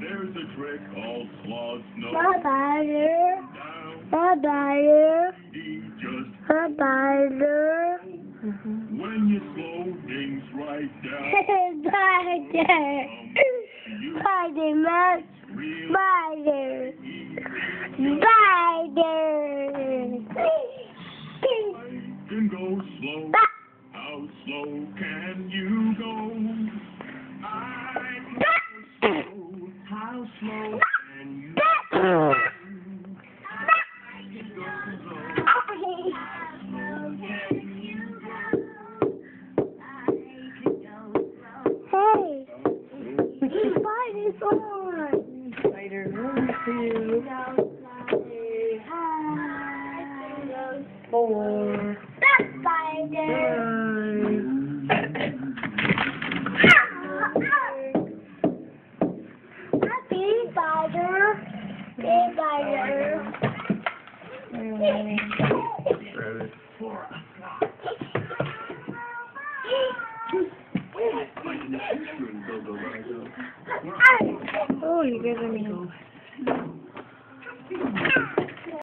There's a trick all sloths know. Spider. Down, Spider. he just Spider. when you slow things right down. Spider. Spider-Man. Real Spider. easy. Spider. Can go slow. How slow can you go? Slow can you go? I can go slow. How can you go? Hey, Spider's on. Spider, one, two, four, Oh, you guys are mean.